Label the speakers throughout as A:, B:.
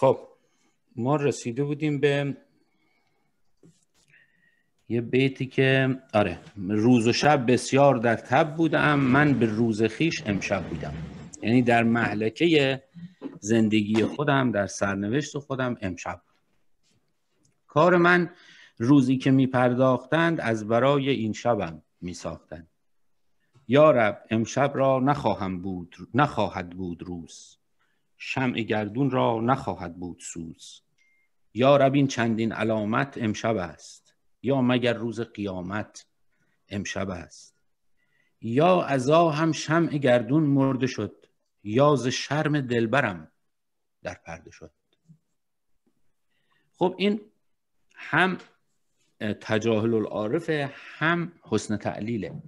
A: خب ما رسیده بودیم به یه بیتی که آره روز و شب بسیار در تب بودم. من به روز خیش امشب بودم. یعنی در محلکه زندگی خودم در سرنوشت خودم امشب کار من روزی که می پرداختند از برای این شبم می ساختند یا رب امشب را نخواهم بود نخواهد بود روز. شمع گردون را نخواهد بود سوز. یا رب این چندین علامت امشب است. یا مگر روز قیامت امشب است. یا ازا هم شمع گردون مرده شد. یا ز شرم دلبرم در پرده شد. خب این هم تجاهل العارفه هم حسن تعلیله.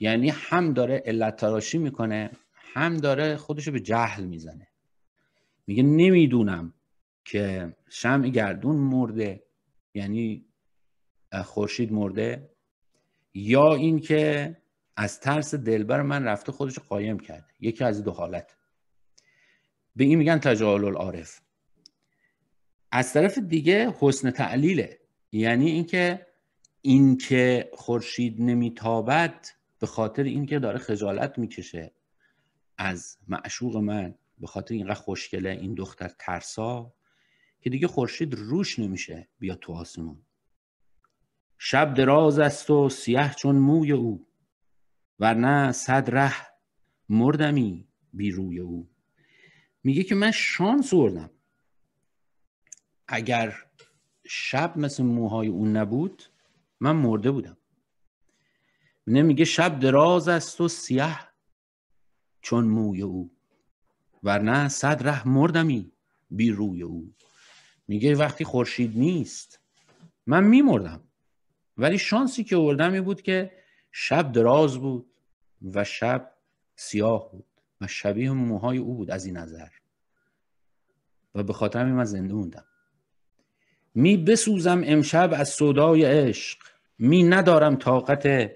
A: یعنی هم داره علت تراشی می‌کنه هم داره خودشو به جهل می‌زنه. میگه نمی‌دونم که شمع گردون مرده یعنی خورشید مرده یا اینکه از ترس دلبر من رفته خودش قایم کرده یکی از دو حالت. به این میگن تجاهل العارف از طرف دیگه حسن تعلیله یعنی اینکه اینکه خورشید نمیتابد به خاطر اینکه داره خجالت می‌کشه از معشوق من. به خاطر اینقدر خوشگله این دختر ترسا که دیگه خورشید روش نمیشه بیا تو آسمون. شب دراز است و سیاه چون موی او ورنه صد ره مردمی بی روی او. میگه که من شانس بردم اگر شب مثل موهای اون نبود من مرده بودم. نمیگه شب دراز است و سیاه چون موی او. ورنه صد ره مردمی بی روی او. میگه وقتی خورشید نیست من میمردم. ولی شانسی که آوردم بود که شب دراز بود و شب سیاه بود و شبیه موهای او بود از این نظر. و به خاطر من زنده موندم. می بسوزم امشب از صدای عشق. می ندارم طاقت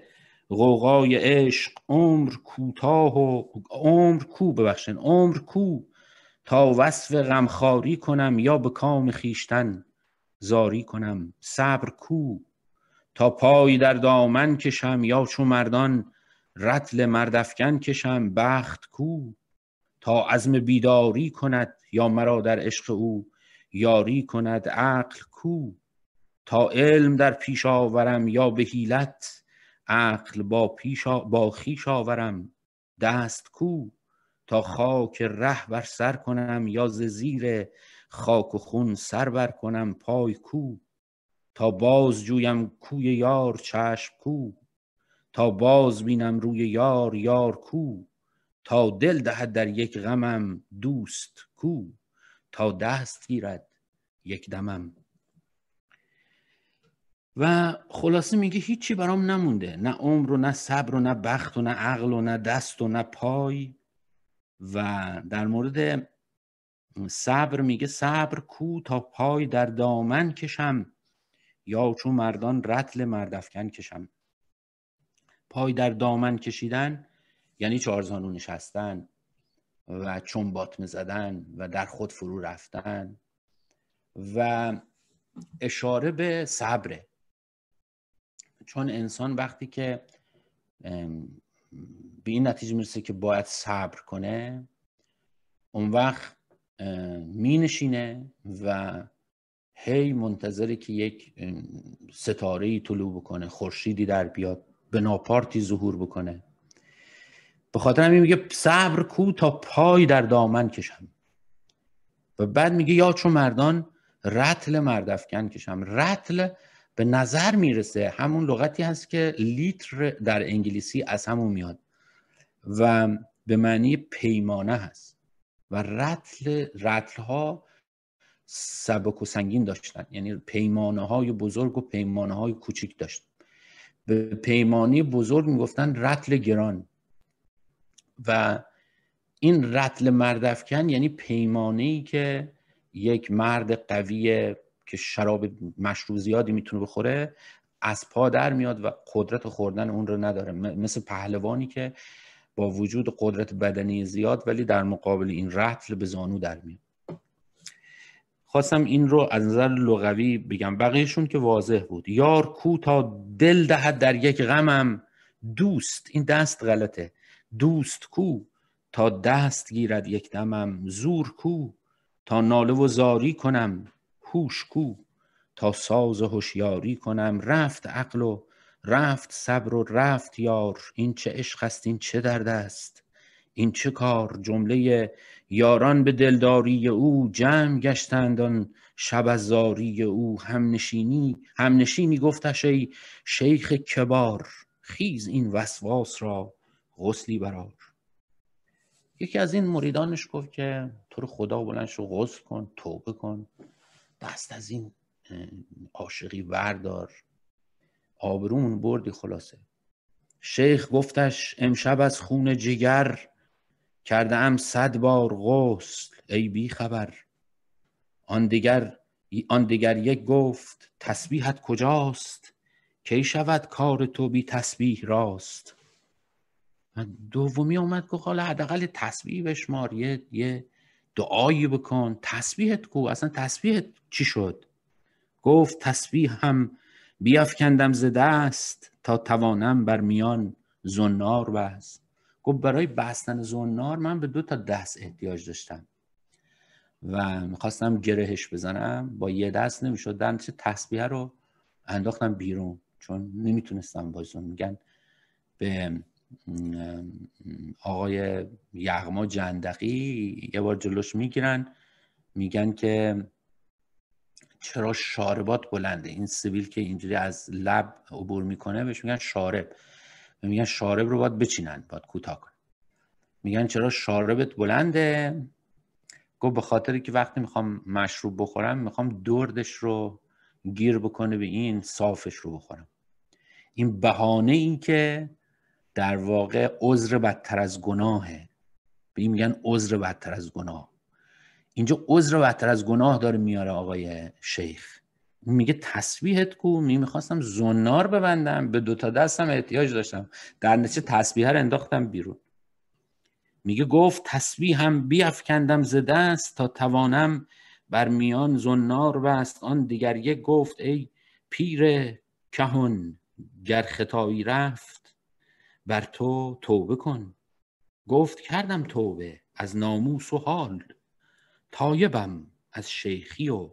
A: غوغای عشق عمر کوتاه و عمر کو ببخشن عمر کو. تا وصف غمخاری کنم یا به کام خیشتن زاری کنم صبر کو. تا پای در دامن کشم یا چو مردان رتل مردفکن کشم بخت کو. تا عزم بیداری کند یا مرا در عشق او یاری کند عقل کو. تا علم در پیش آورم یا به حیلت عقل با پیش با خیش آورم. دست کو تا خاک ره بر سر کنم یا ز زیر خاک و خون سر بر کنم پای کو. تا باز جویم کوی یار چشم کو. تا باز بینم روی یار یار کو. تا دل دهد در یک غمم دوست کو. تا دست گیرد یک دمم. و خلاصه میگه هیچی برام نمونده. نه عمر و نه صبر و نه بخت و نه عقل و نه دست و نه پای. و در مورد صبر میگه صبر کو تا پای در دامن کشم یا چون مردان رتل مردفکن کشم. پای در دامن کشیدن یعنی چهارزانو نشستن و چون باطمه زدن و در خود فرو رفتن. و اشاره به صبره. چون انسان وقتی که به این نتیجه می‌رسه که باید صبر کنه اون وقت می نشینه و هی منتظره که یک ستاره ای طلوع بکنه خورشیدی در بیاد به ناپارتی ظهور بکنه. به خاطر همین میگه صبر کو تا پای در دامن کشم. و بعد میگه یا چون مردان رتل مردفکن کشم. رتل به نظر می‌رسه همون لغتی هست که لیتر در انگلیسی از همون میاد و به معنی پیمانه هست و رتل رتل ها سبک و سنگین داشتن. یعنی پیمانه های بزرگ و پیمانه های کوچیک داشت به پیمانی بزرگ می‌گفتن رتل گران. و این رتل مردفکن یعنی پیمانه ای که یک مرد قوی که شراب مشروب زیادی می‌تونه بخوره از پا در میاد و قدرت خوردن اون رو نداره. مثل پهلوانی که با وجود قدرت بدنی زیاد ولی در مقابل این رتل به زانو در میاد. خواستم این رو از نظر لغوی بگم. بقیهشون که واضح بود. یار کو تا دل دهد در یک غمم. دوست این دست غلطه. دوست کو تا دست گیرد یک دمم. زور کو تا ناله و زاری کنم. هوش کو تا ساز هوشیاری کنم. رفت عقل و رفت صبر و رفت یار. این چه عشق است این چه درد است؟ این چه کار؟ جمله یاران به دلداری او جمع گشتند. آن شب از زاری او همنشینی همنشینی گفتش ای شیخ کبار. خیز این وسواس را غسلی برار یکی از این مریدانش گفت که تو رو خدا بلند شو غسل کن توبه کن. دست از این عاشقی وردار. آبرون بردی خلاصه. شیخ گفتش امشب از خون جگر کرده ام صد بار غسل ای بی خبر. آن دیگر آن دیگر یک گفت تسبیحت کجاست؟ کی شود کار تو بی تسبیح راست؟ دومی اومد گفت حالا حداقل تسبیح بشمار یه یه دعایی بکن تسبیحت کو. اصلا تسبیحت چی شد؟ گفت تسبیح هم بیافکندم ز دست تا توانم بر میان زنار بست. گفت برای بستن زنار من به دو تا دست احتیاج داشتم و می‌خواستم گرهش بزنم. با یه دست نمی‌شد. چه تسبیح رو انداختم بیرون. چون نمی‌تونستم بازون میگن به آقای یغما جندقی یه بار جلوش می‌گیرن میگن که چرا شاربات بلنده؟ این سیبیل که اینجوری از لب عبور می‌کنه بهش میگن شارب. میگن شارب رو باید بچینن باید کوتاه کن میگن چرا شاربت بلنده؟ گفت به خاطری که وقتی می‌خوام مشروب بخورم می‌خوام دردش رو گیر بکنه به این صافش رو بخورم. این بهانه این که در واقع عذر بدتر از گناهه. به این میگن عذر بدتر از گناه. اینجا عذر بدتر از گناه داره میاره آقای شیخ. میگه تسبیحت کو. می می‌خواستم زنار ببندم. به دوتا دستم احتیاج داشتم. در نتیجه تسبیح رو انداختم بیرون. میگه گفت تسبیح هم بیافکندم ز دست تا توانم بر میان زنار بست. آن دیگر یک گفت ای پیر کهون گر خطایی رفت بر تو توبه کن. گفت کردم توبه از ناموس و حال. تایبم از شیخی و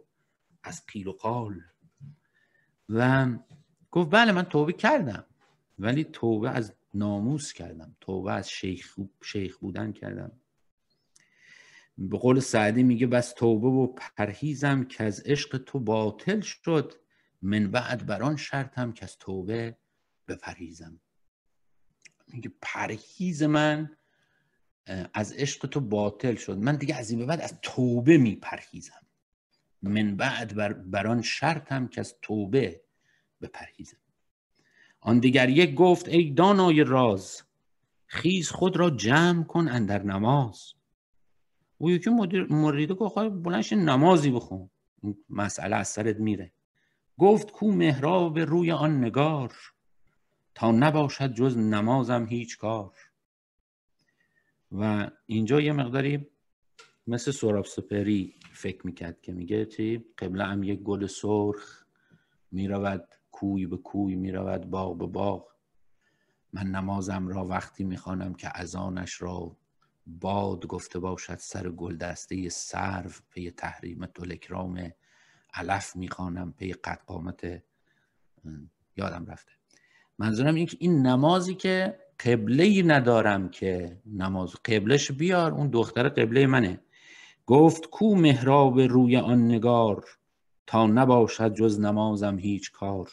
A: از قیل و قال. و گفت بله من توبه کردم ولی توبه از ناموس کردم توبه از شیخ, شیخ بودن کردم. به قول سعدی میگه بس توبه و پرهیزم که از عشق تو باطل شد من بعد بران شرطم که از توبه بپرهیزم. میگه پرهیز من از عشق تو باطل شد. من دیگه از این به بعد از توبه میپرهیزم. من بعد بر بران شرطم که از توبه بپرهیزم. آن دیگر یک گفت ای دانای راز خیز خود را جمع کن اندر نماز. او یکی مریده گفت بلنش نمازی بخون. این مسئله از سرت میره. گفت کو محراب روی آن نگار. نباشد جز نمازم هیچ کار. و اینجا یه مقداری مثل سراب سپری فکر می‌کرد که میگه چی؟ قبله هم یک گل سرخ می‌رود کوی به کوی می‌رود باغ به باغ. من نمازم را وقتی می‌خوانم که ازانش را باد گفته باشد سر گل دسته سرو پی تحریم تلکرام علف می‌خوانم پی قد قامت یادم رفته. منظورم این این نمازی که قبله ای ندارم که نماز قبلش بیار اون دختر قبله منه. گفت کو محراب روی آن نگار تا نباشد جز نمازم هیچ کار.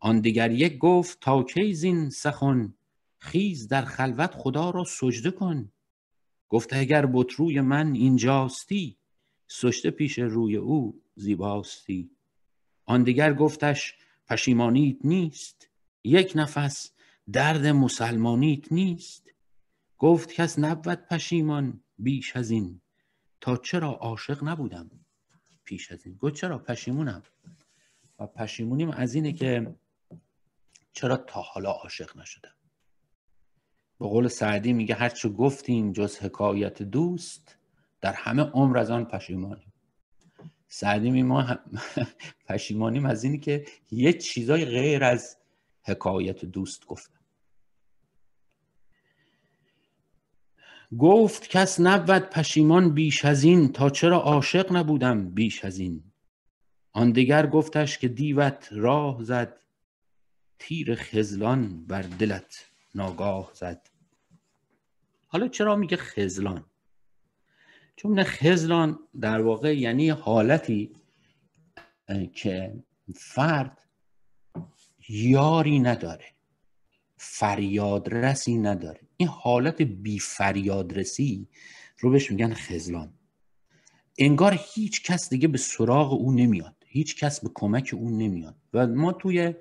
A: آن دیگر یک گفت تا کی زین سخن؟ خیز در خلوت خدا را سجده کن. گفت اگر بت روی من اینجاستی سجده پیش روی او زیباستی. آن دیگر گفتش پشیمانیت نیست. یک نفس درد مسلمانیت نیست. گفت کس نبود پشیمان بیش از این. تا چرا عاشق نبودم پیش از این؟ گفت چرا پشیمونم؟ و پشیمونیم از اینه که چرا تا حالا عاشق نشدم؟ به قول سعدی میگه هرچه گفتیم جز حکایت دوست در همه عمر از آن پشیمانیم. سعدی ما پشیمانیم از اینی که یه چیزای غیر از حکایت دوست گفتم. گفت کس نبود پشیمان بیش از این تا چرا عاشق نبودم بیش از این. آن دیگر گفتش که دیوت راه زد تیر خزلان بر دلت ناگاه زد. حالا چرا میگه خزلان؟ چون خزلان در واقع یعنی حالتی که فرد یاری نداره. فریادرسی نداره. این حالت بی فریادرسی رو بهش میگن خزلان انگار هیچ کس دیگه به سراغ او نمیاد. هیچ کس به کمک او نمیاد. و ما توی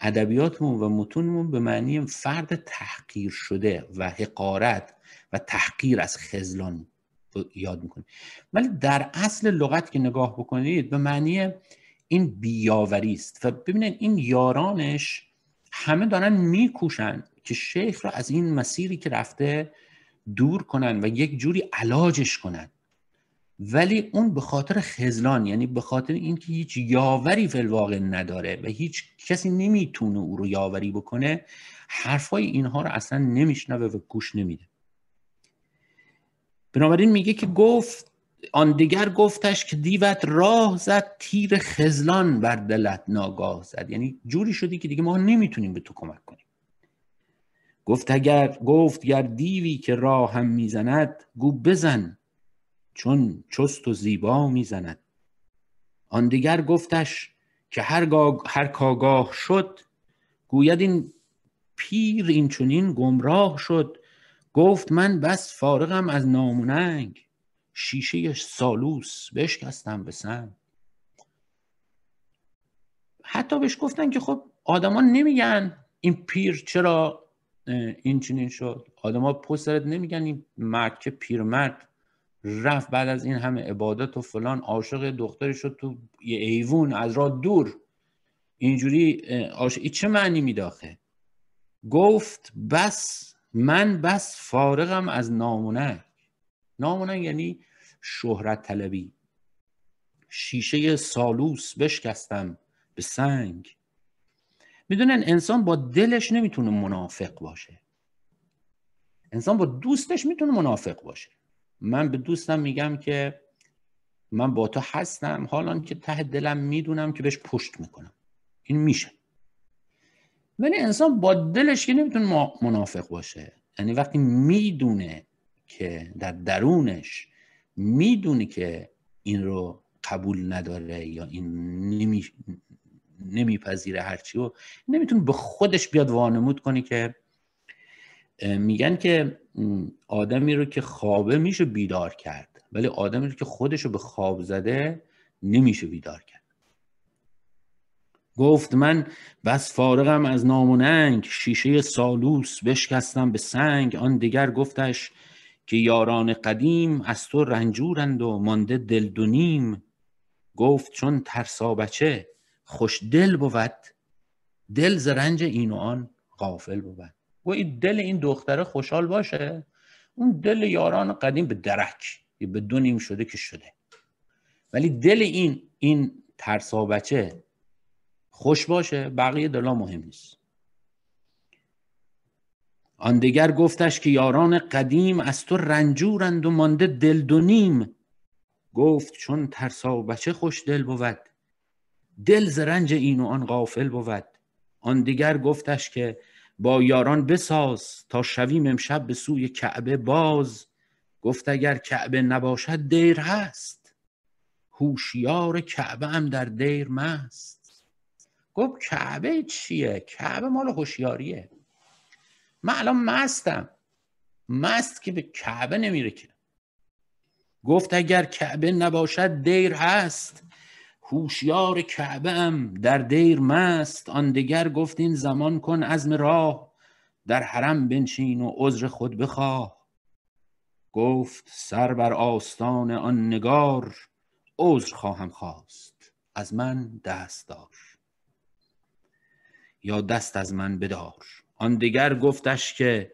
A: ادبیاتمون و متونمون به معنی فرد تحقیر شده و حقارت و تحقیر از خزلان یاد می‌کنیم. ولی در اصل لغت که نگاه بکنید به معنی این بیاوری است. و ببینید این یارانش همه دارن میکوشن که شیخ رو از این مسیری که رفته دور کنن و یک جوری علاجش کنن. ولی اون به خاطر خزلان یعنی به خاطر اینکه هیچ یاوری فی نداره و هیچ کسی نمی‌تونه او رو یاوری بکنه حرفای اینها رو اصلا نمیشنوه و گوش نمیده. بنابراین میگه که گفت آن دیگر گفتش که دیوت راه زد تیر خزلان بر دلت ناگاه زد. یعنی جوری شدی که دیگه ما نمی‌تونیم به تو کمک کنیم. گفت اگر گفت گر دیوی که راه هم می‌زند گو بزن چون چست و زیبا می‌زند. آن دیگر گفتش که هر, هر کاگاه شد گوید این پیر این چونین گمراه شد. گفت من بس فارغم از ناموننگ. شیشه سالوس بشکستم به سنگ حتی بهش گفتن که خب آدما نمیگن این پیر چرا این چنین شد. آدما پسترت نمیگن این مرد که پیرمرد رفت بعد از این همه عبادت و فلان عاشق دختری شد تو یه ایوون از راه دور. اینجوری عاشق چه معنی میداخه گفت بس من بس فارغم از نامونک نامونک یعنی شهرت طلبی. شیشه سالوس بشکستم به سنگ. می‌دونن انسان با دلش نمی‌تونه منافق باشه. انسان با دوستش می‌تونه منافق باشه. من به دوستم میگم که من با تو هستم حالا که ته دلم می‌دونم که بهش پشت می‌کنم. این میشه. ولی انسان با دلش که نمی‌تونه منافق باشه. یعنی وقتی می‌دونه که در درونش می‌دونه که این رو قبول نداره یا این نمی نمیپذیره هرچی و نمی‌تونه به خودش بیاد وانمود کنه که میگن که آدمی رو که خوابه میشه بیدار کرد ولی آدمی رو که خودش رو به خواب زده نمیشه بیدار کرد. گفت من بس فارغم از نام شیشه سالوس بشکستم به سنگ. آن دیگر گفتش که یاران قدیم از تو رنجورند و مانده دل دونیم گفت چون ترسا بچه خوش دل بود. دل ز رنج این و آن غافل بود. و این دل این دختره خوشحال باشه. اون دل یاران قدیم به درک به دو نیم شده که شده. ولی دل این این ترسا بچه خوش باشه بقیه دلا مهم نیست. آن دیگر گفتش که یاران قدیم از تو رنجورند و مانده دل دو نیم. گفت چون ترسا بچه خوش دل بود دل ز رنج این و آن غافل بود. آن دیگر گفتش که با یاران بساز تا شویم امشب به سوی کعبه باز. گفت اگر کعبه نباشد دیر هست هوشیار کعبه هم در دیر مست. گفت کعبه چیه؟ کعبه مال هوشیاریه. من الان مستم. مست که به کعبه نمیره که. گفت اگر کعبه نباشد دیر هست. هوشیار کعبه ام در دیر مست. آن دگر گفت این زمان کن عزم راه. در حرم بنشین و عذر خود بخواه. گفت سر بر آستان آن نگار. عذر خواهم خواست. از من دست دار. یا دست از من بدار. آن دیگر گفتش که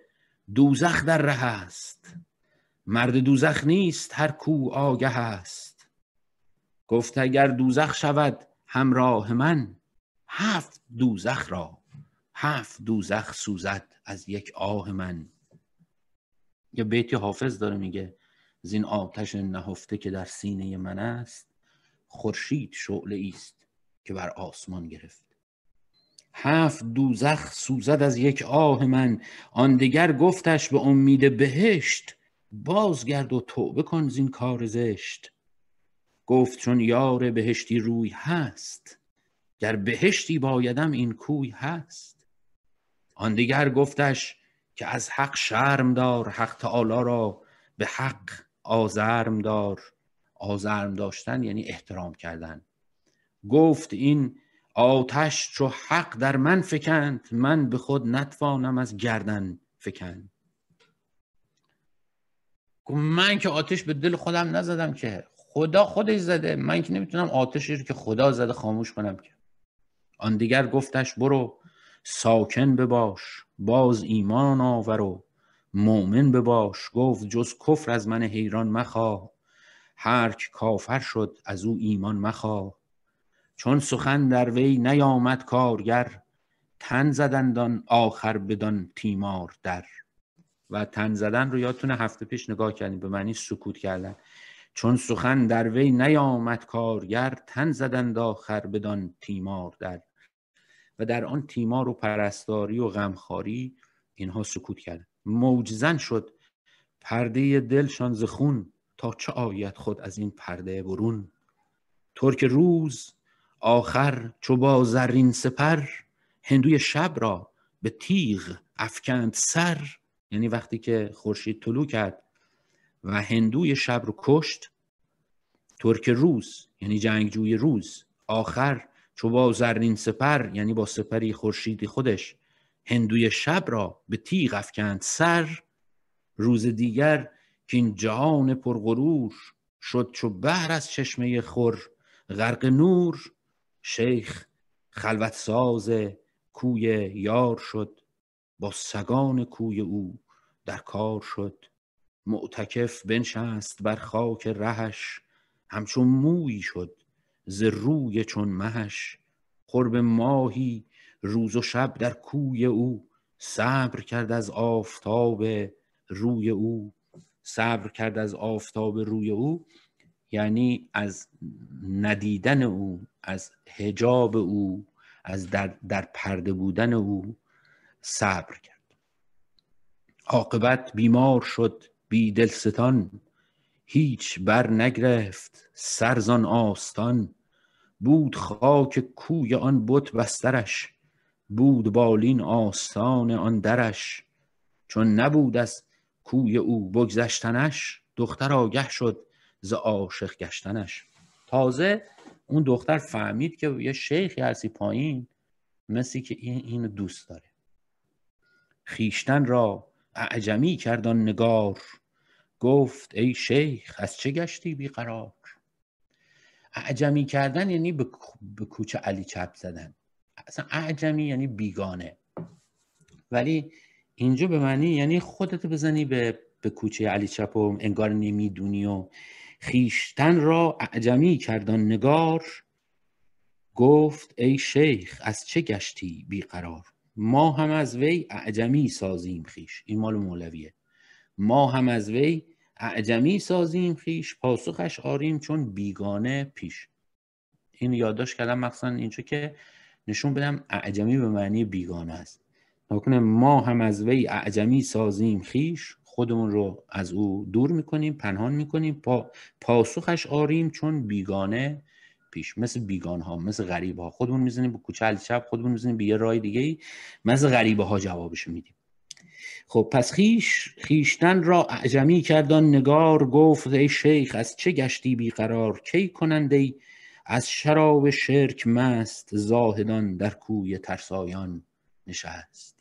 A: دوزخ در ره است. مرد دوزخ نیست هر کو آگه است. گفت اگر دوزخ شود همراه من هفت دوزخ را هفت دوزخ سوزد از یک آه من. یه بیتی حافظ داره میگه زین آتش نهفته که در سینه من است خورشید شعله است که بر آسمان گرفت. هفت دوزخ سوزد از یک آه من. آن دیگر گفتش به امید بهشت بازگرد و توبه کن زین کار زشت. گفت چون یار بهشتی روی هست گر بهشتی بایدم این کوی هست. آن دیگر گفتش که از حق شرم دار حق تعالی را به حق آزرم دار. آزرم داشتن یعنی احترام کردن. گفت این آتش چو حق در من فکند من به خود نتوانم از گردن فکند. من که آتش به دل خودم نزدم که خدا خودش زده من که نمی‌تونم آتشی رو که خدا زده خاموش کنم که. آن دیگر گفتش برو ساکن بباش باز ایمان آور و مؤمن بباش. گفت جز کفر از من حیران مخواه هر کافر شد از او ایمان مخواه. چون سخن در وی نیامد کارگر تن زدندان آخر بدان تیمار در. و تن زدن رو یادتونه هفته پیش نگاه کردیم به معنی سکوت کردن. چون سخن در وی نیامد کارگر تن زدند آخر بدان تیمار در. و در آن تیمار و پرستاری و غمخواری اینها سکوت کردن. موجزن شد پرده دلشان ز خون تا چه آید خود از این پرده برون؟ ترک روز آخر چو با زرین سپر هندوی شب را به تیغ افکند سر. یعنی وقتی که خورشید طلوع کرد و هندوی شب رو کشت ترک روز یعنی جنگجوی روز. آخر چو با زرین سپر یعنی با سپری خورشیدی خودش هندوی شب را به تیغ افکند سر. روز دیگر که این جهان پرغرور شد چو بهر از چشمه خور غرق نور شیخ خلوت ساز کوی یار شد با سگان کوی او در کار شد. معتکف بنشست بر خاک رهش همچون مویی شد ز روی چون مهش. قرب ماهی روز و شب در کوی او صبر کرد از آفتاب روی او. صبر کرد از آفتاب روی او یعنی از ندیدن او از هجاب او از در, در پرده بودن او صبر کرد. عاقبت بیمار شد بی دلستان هیچ بر نگرفت سرزان آستان. بود خاک کوی آن بت بسترش بود بالین آستان آن درش. چون نبود از کوی او بگذشتنش دختر آگه شد ز عاشق گشتنش. تازه اون دختر فهمید که یه شیخی هستی پایین مثل که این اینو دوست داره. خیشتن را اعجمی کردن نگار. گفت ای شیخ از چه گشتی بیقرار اعجمی کردن یعنی به کوچه علی چپ زدن. اصلا اعجمی یعنی بیگانه. ولی اینجا به معنی یعنی خودت بزنی به به کوچه علی چپ و انگار نمی‌دونی و خیشتن را اعجمی کردن نگار. گفت ای شیخ از چه گشتی بیقرار؟ ما هم از وی اعجمی سازیم خیش این مال مولویه. ما هم از وی اعجمی سازیم خیش پاسخش آریم چون بیگانه پیش. این یادداشت کردم مخصوصا اینجا که نشون بدم اعجمی به معنی بیگانه است. نکنه ما هم از وی اعجمی سازیم خیش خودمون رو از او دور می‌کنیم پنهان می‌کنیم پا پاسخش آریم چون بیگانه پیش مثل بیگان ها مثل غریب ها خودمون می‌زنیم به کوچه چپ خودمون می‌زنیم به یه راه دیگه ای مثل غریبه ها جوابش میدیم. خب پس خیش خیشتن را اعجمی کردن نگار گفت ای شیخ از چه گشتی بیقرار؟ کی کننده از شراب شرک مست زاهدان در کوی ترسایان نشست.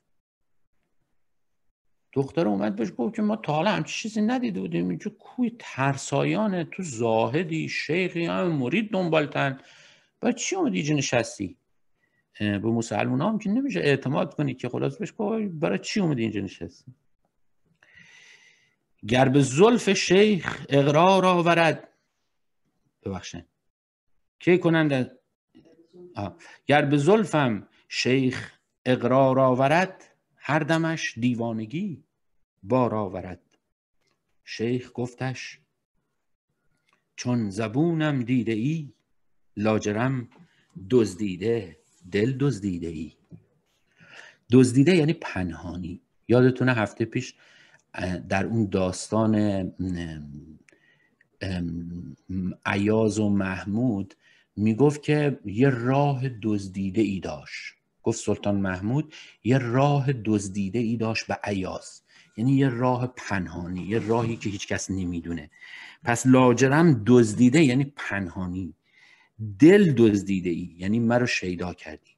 A: دختر اومد بهش گفت که ما تا حالا همچی چیزی ندیده بودیم. اینجا کوی ترسایانه تو زاهدی شیخی هم مرید دنبالتن برای چی اومدی اینجا نشستی؟ به مسلمان هم که نمیشه اعتماد کنی که خلاص بهش گفت برای چی اومدی اینجا نشستی؟ گر به زلف شیخ اقرار آورد ببخشن کی کنند گر به زلفم شیخ اقرار آورد هر دمش دیوانگی بار آورد. شیخ گفتش چون زبونم دیده ای لاجرم دزدیده دل دزدیده ای دزدیده یعنی پنهانی. یادتونه هفته پیش در اون داستان عیاز و محمود می‌گفت که یه راه دزدیده ای داشت. گفت سلطان محمود یه راه دزدیده ای داشت به عیاز یعنی یه راه پنهانی یه راهی که هیچ کس نمی‌دونه. پس لاجرم دزدیده یعنی پنهانی. دل دزدیده ای یعنی مرا شیدا کردی.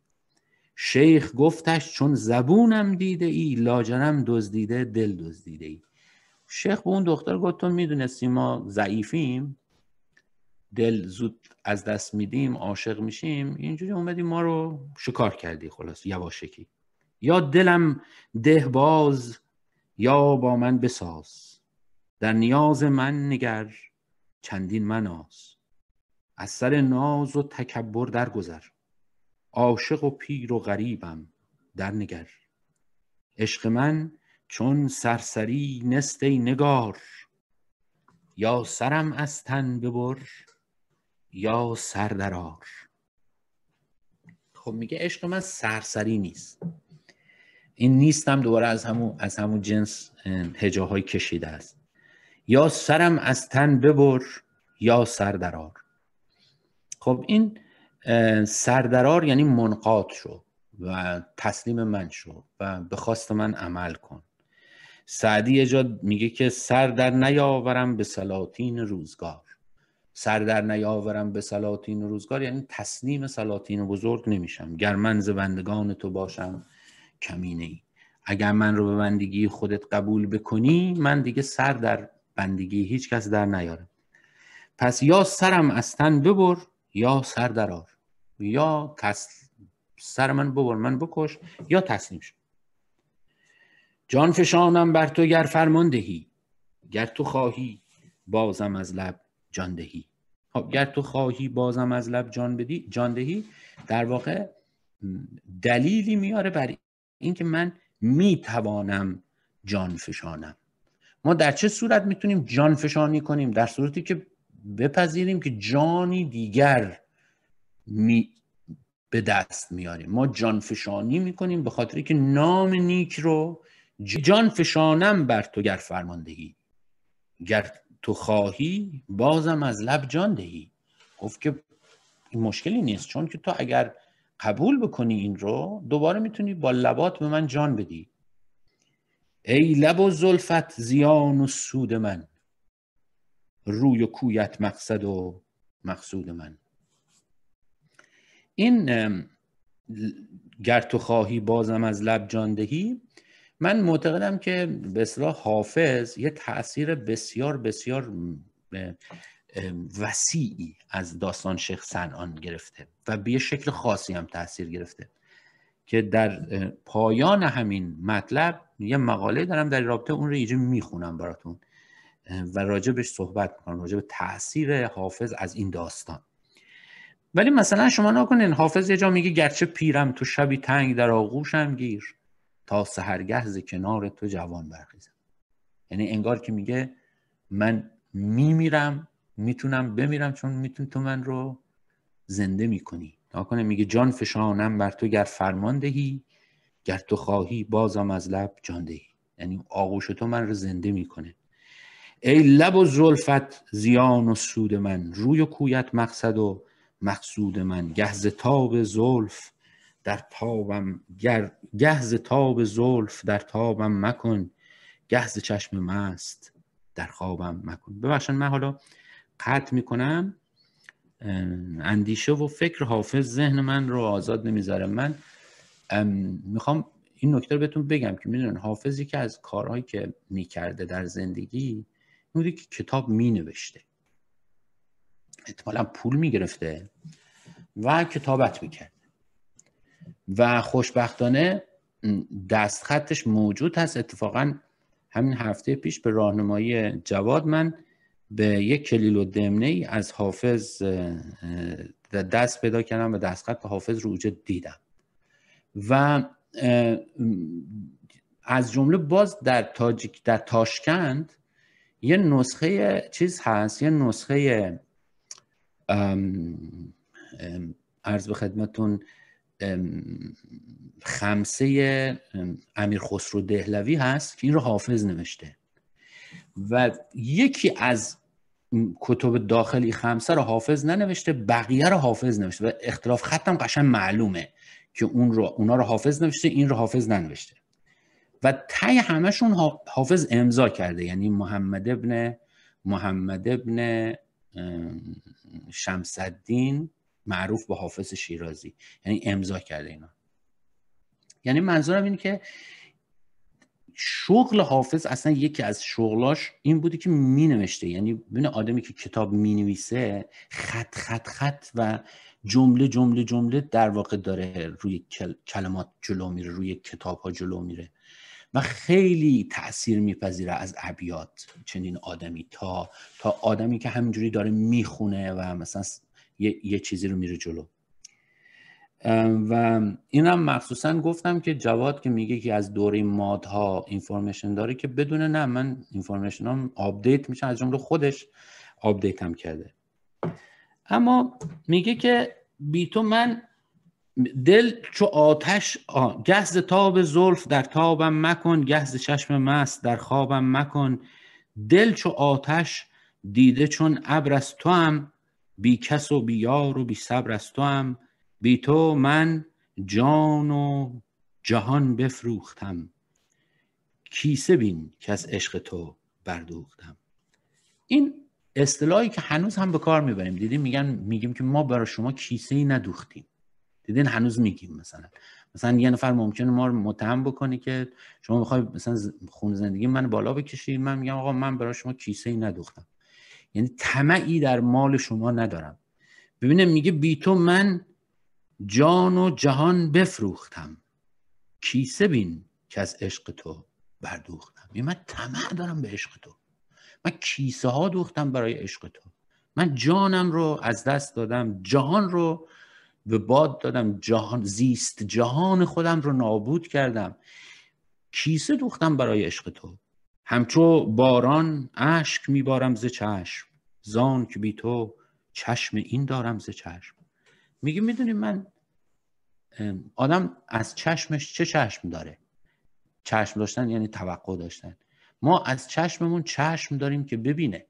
A: شیخ گفتش چون زبونم دیده ای لاجرم دزدیده دل دزدیده ای شیخ به اون دختر گفت تو می‌دونستی ما ضعیفیم؟ دل زود از دست میدیم عاشق میشیم اینجوری اومدی ما رو شکار کردی خلاص یواشکی. یا دلم ده باز یا با من بساز. در نیاز من نگر چندین مناز از سر ناز و تکبر درگذر. عاشق و پیر و غریبم در نگر. عشق من چون سرسری نست نگار. یا سرم از تن ببر یا سردرار خب میگه عشق من سرسری نیست. این نیستم دوباره از همون از همون جنس هجاهای کشیده است. یا سرم از تن ببر یا سردرار خب این سردرار یعنی منقاط شو و تسلیم من شو و به خواست من عمل کن. سعدی اجاد میگه که سر در نیاورم به سلاطین روزگار. سر در نیاورم به سلاطین روزگار یعنی تسلیم سلاطین بزرگ نمیشم. گر من ز بندگان تو باشم کمینه ای. اگر من رو به بندگی خودت قبول بکنی من دیگه سر در بندگی هیچ کس در نیارم. پس یا سرم از تن ببر یا سر درار یا تسل... سر من ببر من بکش یا تسلیم شد جان فشانم بر تو گر فرمان دهی گر تو خواهی بازم از لب جان دهی خب گر تو خواهی بازم از لب جان بدی جان دهی در واقع دلیلی میاره بر اینکه من می‌توانم جان فشانم. ما در چه صورت می‌تونیم جان فشانی کنیم؟ در صورتی که بپذیریم که جانی دیگر می به دست میاریم. ما جان فشانی می‌کنیم به خاطر که نام نیک رو جان فشانم بر تو گر فرماندهی. گر تو خواهی بازم از لب جان دهی. گفت که این مشکلی نیست چون که تو اگر قبول بکنی این رو دوباره می‌تونی با لبات به من جان بدی. ای لب و زلفت زیان و سود من. روی و کویت مقصد و مقصود من. این گر تو خواهی بازم از لب جان دهی. من معتقدم که به حافظ یه تاثیر بسیار بسیار وسیعی از داستان شیخ سنان گرفته و به یه شکل خاصی هم تاثیر گرفته که در پایان همین مطلب یه مقاله دارم در رابطه اون رو اینجا می‌خونم براتون و راجبش صحبت می‌کنم راجب تاثیر حافظ از این داستان. ولی مثلا شما نکنین حافظ یه جا میگه گرچه پیرم تو شبی تنگ در آغوشم گیر. تا سهرگه ز کنار تو جوان برخیزم. یعنی انگار که میگه من میمیرم می‌تونم بمیرم چون میتون تو من رو زنده می‌کنی. تا کنه میگه جان فشانم بر تو گر فرمان دهی گر تو خواهی بازم از لب جان دهی. یعنی آغوش تو من رو زنده می‌کنه. ای لب و زلفت زیان و سود من روی و کویت مقصد و مقصود من. گهز تاب زلف در تابم گر گهز تاب زلف در تابم مکن گهز چشم مست در خوابم مکن. ببخشن من حالا قطع می‌کنم. اندیشه و فکر حافظ ذهن من رو آزاد نمی‌ذاره من می‌خوام این نکته رو بهتون بگم که می‌دونن حافظی که از کارهایی که می‌کرده در زندگی بوده که کتاب مینوشته. احتمالا پول می‌گرفته و کتابت می‌کرد. و خوشبختانه دستخطش موجود هست. اتفاقا همین هفته پیش به راهنمایی جواد من به یک کلیل و دمنه ای از حافظ دست پیدا کردم و دستخط حافظ رو دیدم. و از جمله باز در تاجیک در تاشکند یه نسخه چیز هست یه نسخه ارز به خدمتون خمسه امیر خسرو دهلوی هست که این رو حافظ نوشته. و یکی از کتب داخلی خمسه رو حافظ ننوشته بقیه رو حافظ نوشته. و اختلاف ختم قشن معلومه که اون رو اونا رو حافظ نوشته این رو حافظ ننوشته. و تای همشون حافظ امضا کرده. یعنی محمد ابن محمد ابن شمسدین معروف به حافظ شیرازی. یعنی امضا کرده اینا. یعنی منظورم اینه که شغل حافظ اصلا یکی از شغلاش این بوده که می نوشته یعنی ببین آدمی که کتاب می نویسه خط خط خط و جمله جمله جمله در واقع داره روی کلمات جلو میره روی کتاب ها جلو میره و خیلی تاثیر میپذیره از ابیات چنین آدمی تا تا آدمی که همینجوری داره می‌خونه و مثلا یه, یه چیزی رو میره جلو. و اینم مخصوصا گفتم که جواد که میگه که از دوره مادها information داره که بدونه نه من information هم update میشه از جمله خودش update هم کرده. اما میگه که بی تو من دل چو آتش گه ز تاب زلف در تابم مکن گه ز چشم مست در خوابم مکن. دل چو آتش دیده چون ابر از تو هم بی کس و بی یار و بی صبر از تو هم بی تو من جان و جهان بفروختم. کیسه بین که از عشق تو بردوختم. این اصطلاحی که هنوز هم به کار می‌بریم. دیدیم میگن میگیم که ما برای شما کیسه ای ندوختیم. دیدین هنوز میگیم مثلا. مثلا یه نفر ممکنه ما رو متهم بکنی که شما می‌خوای مثلا خون زندگی من بالا بکشی. من میگم آقا من برای شما کیسه ای ندوختم. یعنی طمعی در مال شما ندارم. ببینه میگه بی تو من جان و جهان بفروختم. کیسه بین که از عشق تو بردوختم. یعنی من طمع دارم به عشق تو. من کیسه ها دوختم برای عشق تو. من جانم رو از دست دادم جهان رو به باد دادم جهان زیست جهان خودم رو نابود کردم. کیسه دوختم برای عشق تو. همچو باران اشک میبارم ز چشم زان که بی تو چشم این دارم ز چشم. میگه می‌دونی من آدم از چشمش چه چشم داره؟ چشم داشتن یعنی توقع داشتن. ما از چشممون چشم داریم که ببینه.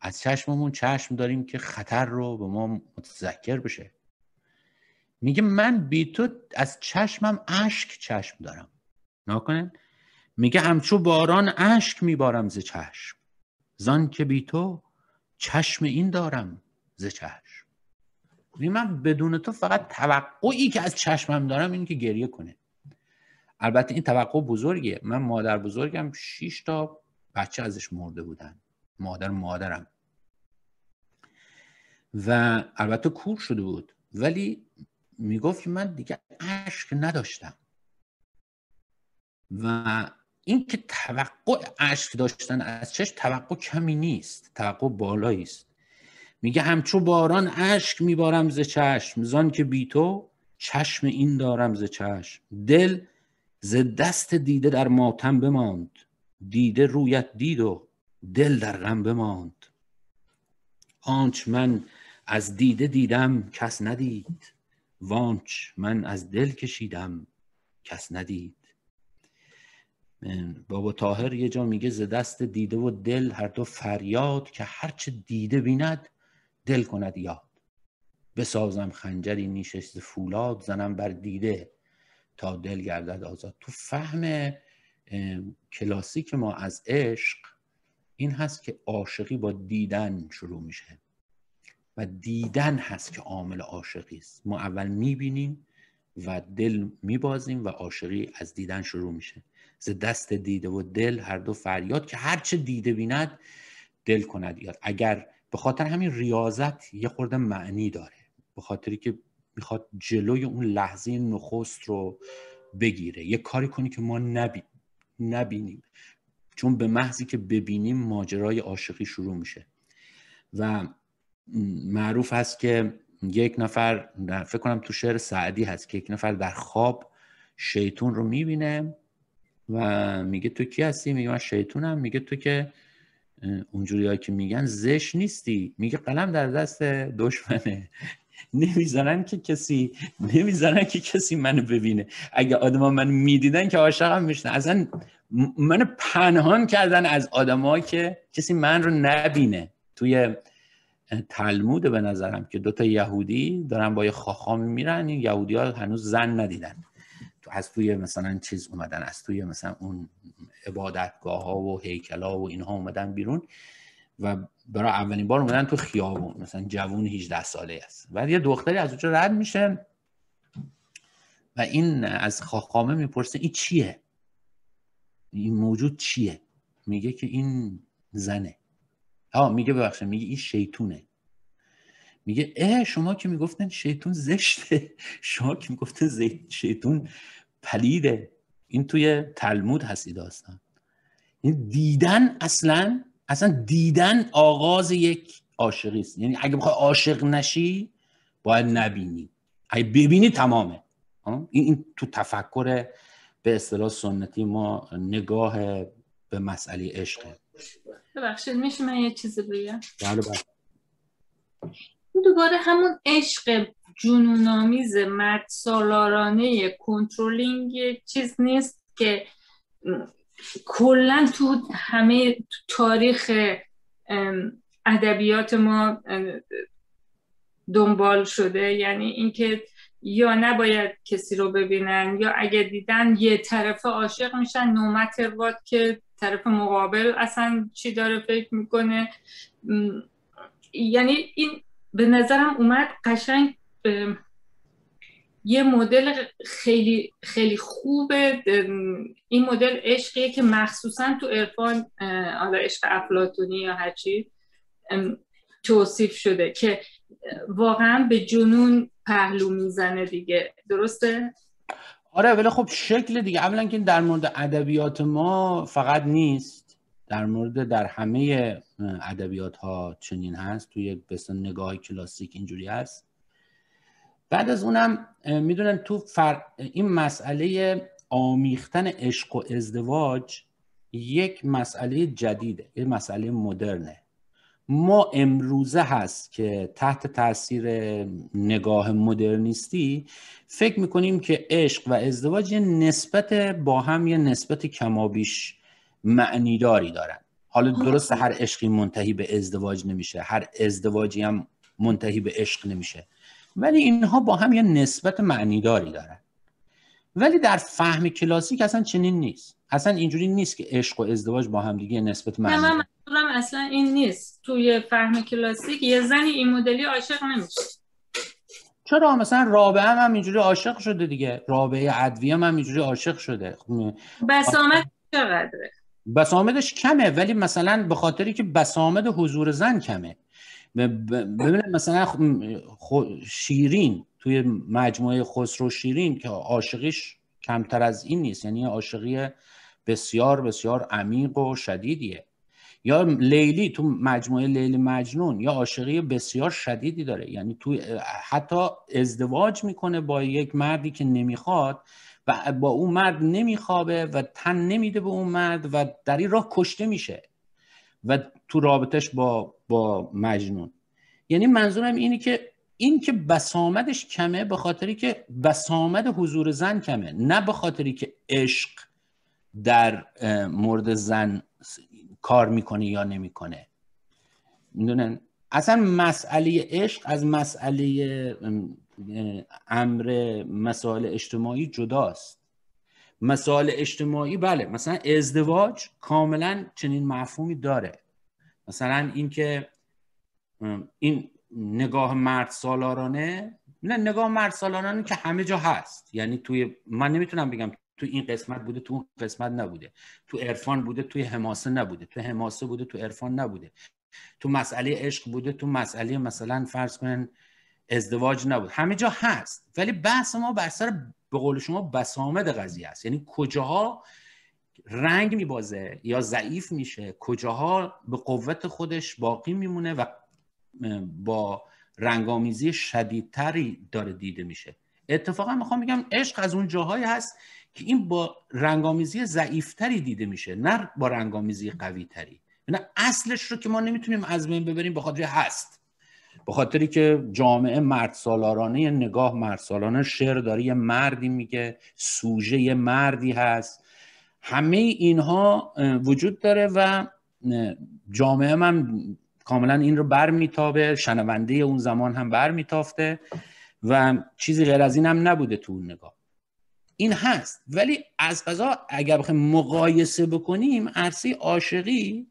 A: از چشممون چشم داریم که خطر رو به ما متذکر بشه. میگه من بی تو از چشمم اشک چشم دارم. نکنن میگه همچو باران اشک میبارم ز چشم. زان که بی تو چشم این دارم ز چشم. من بدون تو فقط توقعی که از چشمم دارم این که گریه کنه. البته این توقع بزرگیه. من مادر بزرگم 6 تا بچه ازش مرده بودن. مادر مادرم. و البته کور شده بود. ولی می‌گفت که من دیگه عشق نداشتم. و این که توقع عشق داشتن از چش توقع کمی نیست توقع بالایی است. میگه همچو باران اشک میبارم ز چشم زان که بی تو چشم این دارم ز چشم. دل ز دست دیده در ماتم بماند دیده رویت دید و دل در غم بماند. آنچ من از دیده دیدم کس ندید وانچ من از دل کشیدم کس ندید. بابا تاهر یه جا میگه ز دست دیده و دل هر دو فریاد که هرچه دیده بیند دل کند یاد. بسازم خنجری نیشش ز فولاد زنم بر دیده تا دل گردد آزاد. تو فهم کلاسیک ما از عشق این هست که عاشقی با دیدن شروع میشه و دیدن هست که عامل عاشقی است. ما اول می‌بینیم و دل میبازیم و عاشقی از دیدن شروع میشه. ز دست دیده و دل هر دو فریاد که هرچه دیده بیند دل کند یاد. اگر به خاطر همین ریاضت یه خورده معنی داره به خاطری که می‌خواد جلوی اون لحظه نخست رو بگیره. یه کاری کنی که ما نبی... نبینیم. چون به محضی که ببینیم ماجرای عاشقی شروع میشه. و معروف هست که یک نفر فکر کنم تو شعر سعدی هست که یک نفر در خواب شیطون رو می‌بینه. و میگه تو کی هستی؟ میگه من شیطونم. میگه تو که اونجوری که میگن زش نیستی. میگه قلم در دست دشمنه. نمی‌ذارن که کسی نمی‌ذارن که کسی منو ببینه. اگه آدما من می‌دیدن که عاشقم میشن. اصلا منو پنهان کردن از آدما که کسی من رو نبینه. توی تلمود به نظرم که دوتا یهودی دارن با یه خاخامی میرن. این یهودی ها هنوز زن ندیدن. از توی مثلا چیز اومدن از توی مثلا اون عبادتگاه ها و هیکل ها و اینها اومدن بیرون و برای اولین بار اومدن تو خیابون مثلا جوون 18 ساله است. بعد یه دختری از اونجا رد میشه و این از خاخامه می‌پرسه این چیه؟ این موجود چیه؟ میگه که این زنه. ها میگه ببخشید میگه این شیطونه. میگه اه شما که می‌گفتن شیطون زشته. شما که می‌گفتن شیطون پلیده این توی تلمود هستی داستان. این دیدن اصلا اصلا دیدن آغاز یک عاشقی است. یعنی اگه بخوای عاشق نشی باید نبینی. اگه ببینی تمامه. این, این تو تفکر به اصطلاح سنتی ما نگاه به مسئله عشقه
B: ببخشید میشه من یه چیزی بگم؟
A: بله بله.
B: دوباره همون عشق جنونآمیز مرد سالارانه کنترلینگ چیز نیست که کلا تو همه تاریخ ادبیات ما دنبال شده. یعنی اینکه یا نباید کسی رو ببینن یا اگه دیدن یه طرف عاشق میشن. نومت واد که طرف مقابل اصلا چی داره فکر می‌کنه. یعنی این به نظرم اومد قشنگ یه مدل خیلی خیلی خوبه. این مدل عشقیه که مخصوصا تو عرفان حالا عشق افلاتونی یا هرچی توصیف شده که واقعا به جنون پهلو می‌زنه دیگه. درسته؟
A: آره ولی خب شکل دیگه. اولا که در مورد ادبیات ما فقط نیست. در مورد در همه ادبیات ها چنین هست. توی بسیار نگاه کلاسیک اینجوری هست. بعد از اونم می‌دونن تو فر... این مسئله آمیختن عشق و ازدواج یک مسئله جدیده یک مسئله مدرنه. ما امروزه هست که تحت تاثیر نگاه مدرنیستی فکر می‌کنیم که عشق و ازدواج یه نسبت با هم یه نسبت کمابیش معنیداری دارن. حالا درست هر عشقی منتهی به ازدواج نمیشه هر ازدواجی هم منتهی به عشق نمیشه. ولی اینها با هم یه نسبت معنیداری دارن. ولی در فهم کلاسیک اصلا چنین نیست. اصلا اینجوری نیست که عشق و ازدواج با هم دیگه نسبت معنی
B: من منظورم اصلا این نیست. توی فهم کلاسیک یه زنی این مدلی عاشق نمیشه.
A: چرا؟ مثلا رابعه هم, هم اینجوری عاشق شده دیگه. رابعه ادویه هم, هم اینجوری عاشق شده.
B: بسامد چقدره؟
A: بسامدش کمه ولی مثلا به خاطری که بسامد حضور زن کمه. ببینید مثلا شیرین توی مجموعه خسرو شیرین که عاشقیش کمتر از این نیست یعنی عاشقی بسیار بسیار عمیق و شدیدیه. یا لیلی تو مجموعه لیلی مجنون یا عاشقی بسیار شدیدی داره یعنی تو حتی ازدواج می‌کنه با یک مردی که نمی‌خواد و با اون مرد نمیخوابه و تن نمیده به اون مرد و در این راه کشته میشه. و تو رابطش با با مجنون. یعنی منظورم اینه که این که بسامدش کمه به خاطری که بسامد حضور زن کمه نه به خاطری که عشق در مورد زن کار می‌کنه یا نمی‌کنه. می‌دونن؟ اصلا مسئله عشق از مسئله امر مسائل اجتماعی جداست. مسائل اجتماعی بله مثلا ازدواج کاملا چنین مفهومی داره. مثلا اینکه این نگاه مرد سالارانه نه نگاه مرد سالارانه که همه جا هست. یعنی توی من نمی‌تونم بگم تو این قسمت بوده تو اون قسمت نبوده. تو عرفان بوده توی حماسه نبوده. تو حماسه بوده تو عرفان نبوده. تو مسئله عشق بوده تو مسئله مثلا فرض کنن ازدواج نبود. همه جا هست. ولی بحث ما بر سر به قول شما بسامد قضیه است. یعنی کجاها رنگ میبازه یا ضعیف میشه کجاها به قوت خودش باقی میمونه و با رنگامیزی شدیدتری داره دیده میشه. اتفاقا می‌خوام بگم عشق از اون جاهایی هست که این با رنگامیزی ضعیفتری دیده میشه نه با رنگامیزی قوی تری نه اصلش رو که ما نمی‌تونیم از بین ببریم به خاطر هست. به خاطری که جامعه مرد سالارانه نگاه مرد سالانه شعر داره یه مردی میگه سوژه یه مردی هست. همه اینها وجود داره و جامعه من کاملا این رو بر میتابه شنونده اون زمان هم بر میتافته و چیزی غیر از این هم نبوده تو اون نگاه. این هست. ولی از قضا اگر بخوایم مقایسه بکنیم عرصه عاشقی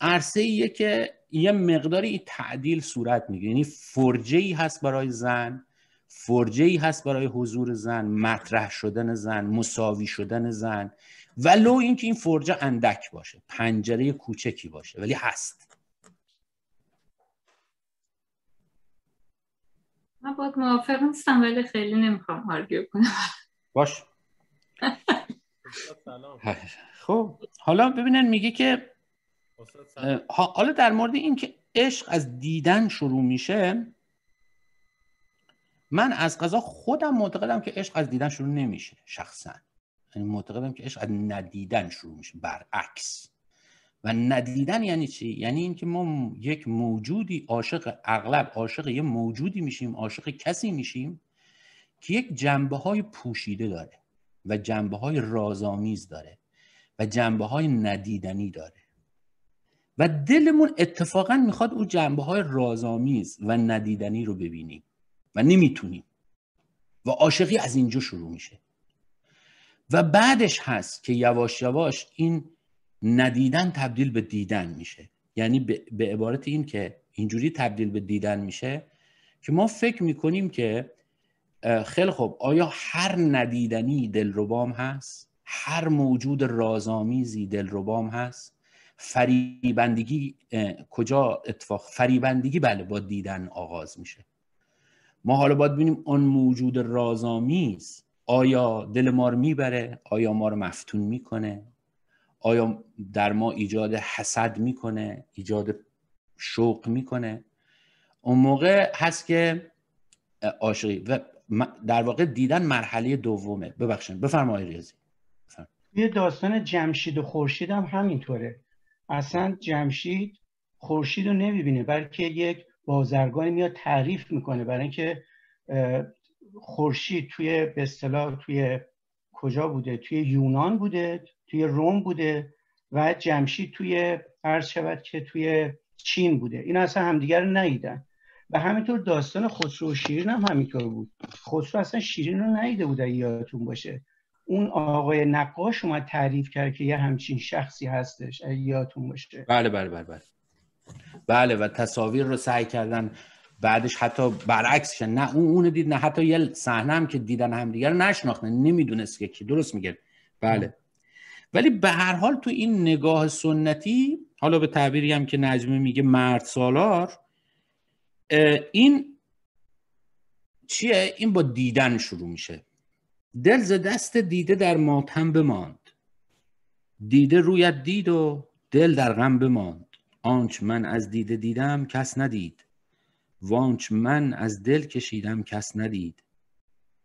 A: عرصه ایه که یه مقداری تعدیل صورت می‌گیره. یعنی فرجه ای هست برای زن فرجه ای هست برای حضور زن مطرح شدن زن مساوی شدن زن. ولو اینکه این فرجه اندک باشه پنجره کوچکی باشه ولی هست.
B: من باید موافق نیستم ولی خیلی نمی‌خوام آرگیو کنم.
A: باش. خب حالا ببینن میگه که حالا در مورد این که عشق از دیدن شروع میشه من از قضا خودم معتقدم که عشق از دیدن شروع نمیشه شخصا. معتقدم که عشق از ندیدن شروع میشه برعکس. و ندیدن یعنی چی؟ یعنی اینکه ما یک موجودی عاشق اغلب عاشق یه موجودی میشیم عاشق کسی میشیم که یک جنبه های پوشیده داره و جنبه های رازآمیز داره و جنبه های ندیدنی داره. و دلمون اتفاقا می‌خواد او جنبه های رازآمیز و ندیدنی رو ببینیم و نمی‌تونیم. و عاشقی از اینجا شروع میشه. و بعدش هست که یواش یواش این ندیدن تبدیل به دیدن میشه. یعنی به عبارت این که اینجوری تبدیل به دیدن میشه که ما فکر می‌کنیم که خیلی خوب آیا هر ندیدنی دلربام هست؟ هر موجود رازآمیزی دلربام هست؟ فریبندگی کجا اتفاق فریبندگی بله با دیدن آغاز میشه. ما حالا باید ببینیم آن موجود رازآمیز آیا دل ما رو می‌بره؟ آیا ما رو مفتون می‌کنه؟ آیا در ما ایجاد حسد می‌کنه؟ ایجاد شوق می‌کنه؟ اون موقع هست که عاشقی و در واقع دیدن مرحله دومه. ببخشید. بفرمایید ریاضی.
C: یه داستان جمشید و خورشید هم همینطوره. اصلا جمشید خورشید رو نمی‌بینه بلکه یک بازرگانی میاد تعریف می‌کنه برای اینکه خورشید توی به اصطلاح توی کجا بوده؟ توی یونان بوده توی روم بوده و جمشید توی عرض شود که توی چین بوده. این اصلا همدیگر رو و همینطور داستان خسرو و شیرین هم همینطور بود. خسرو اصلا شیرین رو ندیده بود یادتون باشه. اون آقای نقاش اومد تعریف کرد که یه همچین شخصی هستش یادتون باشه.
A: بله بله بله بله. بله و تصاویر رو سعی کردن بعدش حتی برعکسش نه اون اون دید نه حتی یه صحنه هم که دیدن همدیگر نشناختن نمی‌دونست که کی. درست میگه. بله. ولی به هر حال تو این نگاه سنتی حالا به تعبیری هم که نجمه میگه مرد سالار این چیه؟ این با دیدن شروع میشه. دل ز دست دیده در ماتم بماند. دیده رویت دید و دل در غم بماند. آنچ من از دیده دیدم کس ندید. وانچ من از دل کشیدم کس ندید.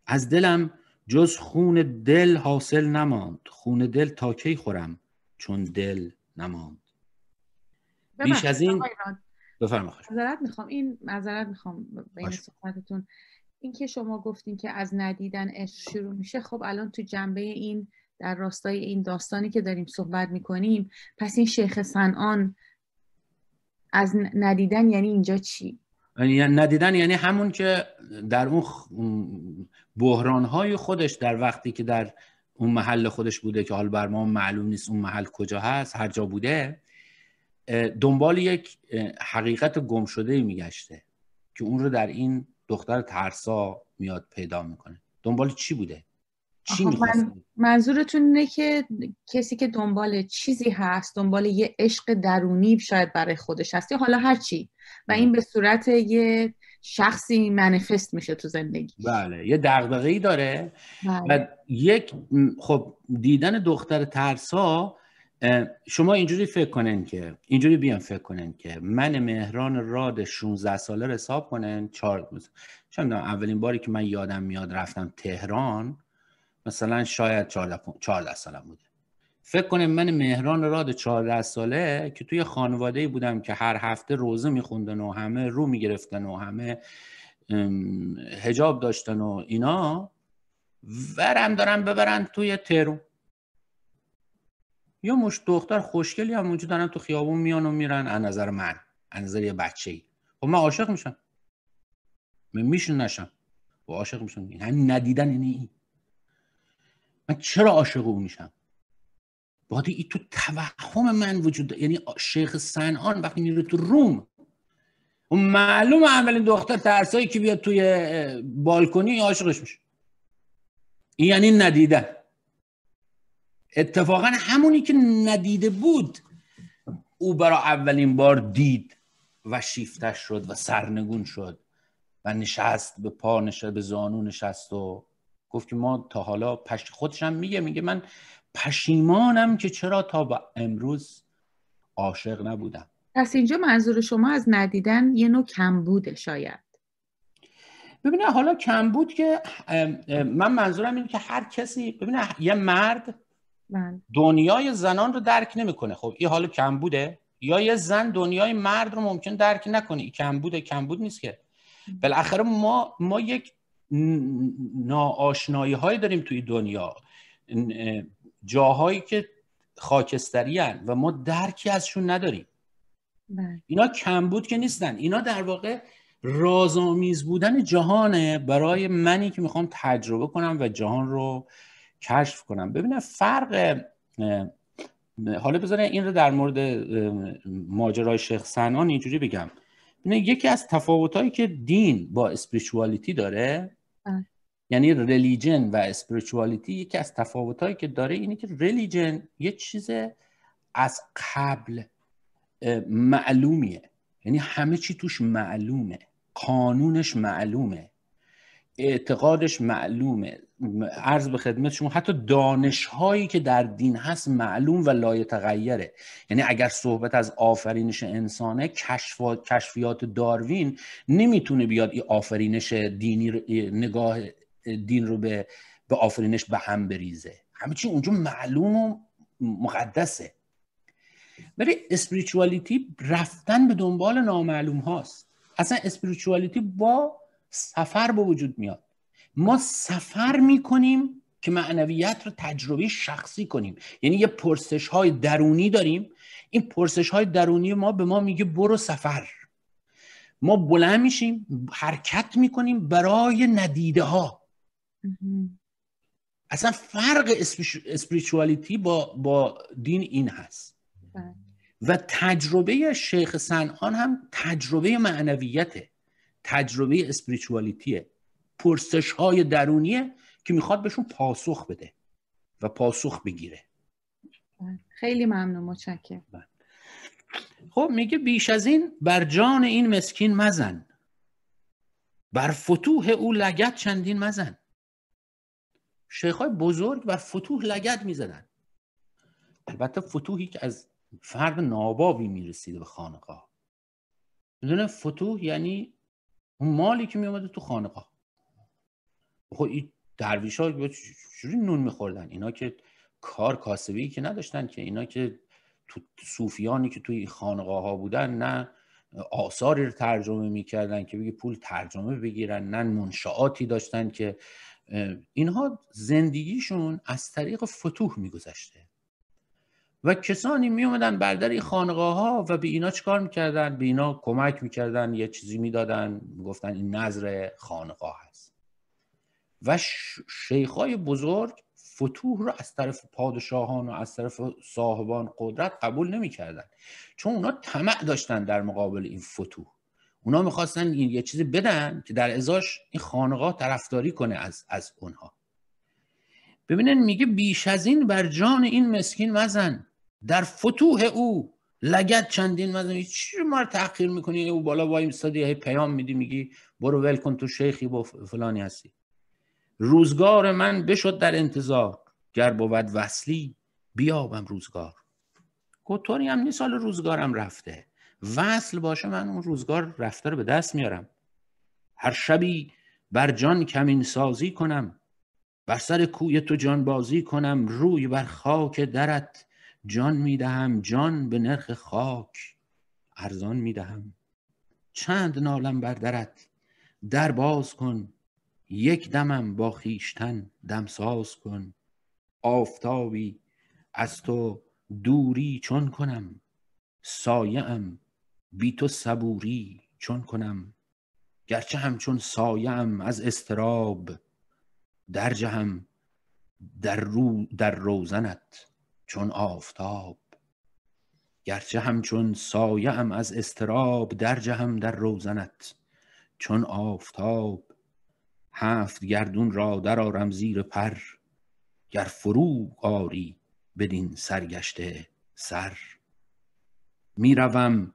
A: از دلم جز خون دل حاصل نماند. خون دل تا کی خورم چون دل نماند. بیش از این بفرمایید
D: معذرت می‌خوام. این معذرت می‌خوام بین صحبتتون. این که شما گفتین که از ندیدن عشق شروع میشه خب الان تو جنبه این در راستای این داستانی که داریم صحبت می‌کنیم پس این شیخ سنان از ندیدن یعنی اینجا چی؟
A: یعنی ندیدن یعنی همون که در اون بحران های خودش در وقتی که در اون محل خودش بوده که حال بر ما معلوم نیست اون محل کجا هست هر جا بوده دنبال یک حقیقت گم شده میگشته که اون رو در این دختر ترسا میاد پیدا می‌کنه. دنبال چی بوده؟ چی من
D: منظورتون اینه که کسی که دنبال چیزی هست دنبال یه عشق درونی شاید برای خودش هست یا حالا هر چی. و این به صورت یه شخصی منفست میشه تو زندگی.
A: بله یه دغدغه ای داره.
D: بله.
A: و یک خب دیدن دختر ترسا شما اینجوری فکر کنن که اینجوری بیان فکر کنن که من مهران راد 16 ساله رو حساب کنن چهار چند اولین باری که من یادم میاد رفتم تهران مثلا شاید 14 سالم بوده. فکر کنم من مهران راد 14 ساله که توی خانواده بودم که هر هفته روزه میخوندن و همه رو می‌گرفتن و همه هجاب داشتن و اینا ورم دارن ببرن توی تهرون. یا مش دختر خوشگلی هم موجود دارن تو خیابون میان و میرن. از نظر من از نظر یه بچه ای خب من عاشق میشم. من میشون نشم. و عاشق میشم. همین ندیدن اینی من چرا عاشق او میشم؟ باید ای تو توهم من وجود یعنی شیخ سنان وقتی میره تو روم و معلوم اولین دختر ترسایی که بیاد توی بالکنی عاشقش میشه. این یعنی ندیدن اتفاقا همونی که ندیده بود او برای اولین بار دید و شیفتش شد و سرنگون شد و نشست به پا نشست به زانو نشست و گفت که ما تا حالا پش خودش هم میگه میگه من پشیمانم که چرا تا به امروز عاشق نبودم.
D: پس اینجا منظور شما از ندیدن یه نوع کم بوده شاید.
A: ببینه حالا کم بود که من منظورم اینه که هر کسی ببینه یه مرد
D: بله.
A: دنیای زنان رو درک نمی‌کنه. خب این حالا کم بوده یا یه زن دنیای مرد رو ممکن درک نکنه. این کم بوده کم بود نیست که. بالاخره ما ما یک ناآشنایی هایی داریم توی دنیا. جاهایی که خاکستری هن و ما درکی ازشون نداریم.
D: بله.
A: اینا کم بود که نیستن. اینا در واقع رازآمیز بودن جهانه. برای منی که می‌خوام تجربه کنم و جهان رو کشف کنم. ببینم فرق حالا بذارین این رو در مورد ماجرای شیخ سنان اینجوری بگم. یکی از تفاوتهایی که دین با اسپریچوالیتی داره یعنی ریلیجن و اسپریچوالیتی یکی از تفاوتهایی که داره اینه که ریلیجن یه چیز از قبل معلومیه. یعنی همه چی توش معلومه. قانونش معلومه. اعتقادش معلومه. عرض به خدمت شما حتی دانش هایی که در دین هست معلوم و لایه تغییره. یعنی اگر صحبت از آفرینش انسانه کشفیات داروین نمی‌تونه بیاد این آفرینش دینی نگاه دین رو به به آفرینش به هم بریزه. همه چی اونجا معلوم و مقدسه. ولی اسپریچوالیتی رفتن به دنبال نامعلوم هاست. اصلا اسپریچوالیتی با سفر به وجود میاد. ما سفر می‌کنیم که معنویت رو تجربه شخصی کنیم. یعنی یه پرسش های درونی داریم. این پرسش های درونی ما به ما میگه برو سفر. ما بلند میشیم حرکت می‌کنیم برای ندیده ها اصلا فرق اسپریچوالیتی با, با دین این هست.
D: بله.
A: و تجربه شیخ سنان هم تجربه معنویته. تجربه اسپریچوالیتیه. پرسش های درونیه که می‌خواد بهشون پاسخ بده و پاسخ بگیره.
D: خیلی ممنون متشکرم.
A: خب میگه بیش از این بر جان این مسکین مزن. بر فتوح او لگت چندین مزن. شیخهای بزرگ بر فتوح لگت می‌زدن البته فتوحی که از فرد نابابی می‌رسیده به خانقاه. می‌دونه فتوح یعنی اون مالی که میومده تو خانقاه خب این درویش ها چجوری نون میخوردن؟ اینا که کار کاسبی که نداشتن که اینا که تو صوفیانی که توی خانقاه ها بودن نه آثاری رو ترجمه می‌کردن که بگی پول ترجمه بگیرن نه منشعاتی داشتن که اینها زندگیشون از طریق فتوح میگذشته. و کسانی می اومدن بر در خانقاه ها و به اینا چکار می‌کردن؟ به اینا کمک می‌کردن یه چیزی می‌دادن گفتن این نظر خانقاه هست. و شیخای بزرگ فتوح رو از طرف پادشاهان و از طرف صاحبان قدرت قبول نمی‌کردن. چون اونا طمع داشتن در مقابل این فتوح. اونا می‌خواستن این یه چیزی بدن که در ازاش این خانقاه طرفداری کنه از, از اونها. ببینن میگه بیش از این بر جان این مسکین مزن. در فتوح او لگت چندین مزن چی ما رو تحقیر می‌کنی. او بالا وای میستادی هی پیام میدی میگی برو ول کن تو شیخی با فلانی هستی. روزگار من بشد در انتظار. گر بود وصلی بیابم روزگار. گوتوری هم نیست سال روزگارم رفته. وصل باشه من اون روزگار رفته رو به دست میارم. هر شبی بر جان کمین سازی کنم. بر سر کوی تو جان بازی کنم. روی بر خاک درت جان می‌دهم جان به نرخ خاک. ارزان می‌دهم. چند نالم بر درت؟ در باز کن. یک دمم با خیشتن دمساز کن. آفتابی از تو دوری چون کنم. سایه ام بی تو صبوری چون کنم. گرچه همچون سایه ام از استراب در جهم در, رو در روزنت. چون آفتاب. گرچه همچون سایه ام از استراب در جهم در روزنت چون آفتاب. هفت گردون را در آرم زیر پر گر فرو آری بدین سرگشته سر. می‌روم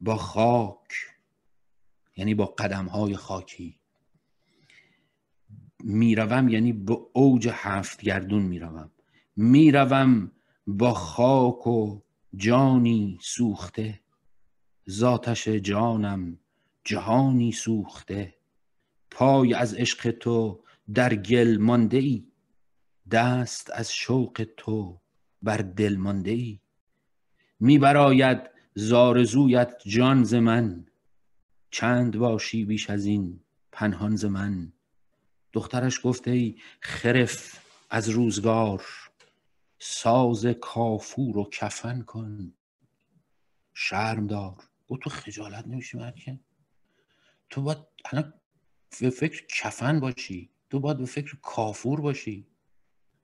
A: با خاک یعنی با قدم های خاکی می‌روم یعنی به اوج هفت گردون می‌روم می‌روم با خاک و جانی سوخته. ذاتش جانم جهانی سوخته. پای از عشق تو در گل مانده ای دست از شوق تو بر دل مانده ای میبراید زارزویت جان ز من. چند باشی بیش از این پنهان ز من. دخترش گفته ای خرف از روزگار. ساز کافور و کفن کن. شرم دار گفت تو خجالت نمیشی که تو باید الان به فکر کفن باشی. تو باید به فکر کافور باشی.